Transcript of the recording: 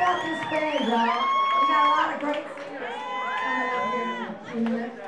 about this band, y'all. We got a lot of great singers coming up here in a minute.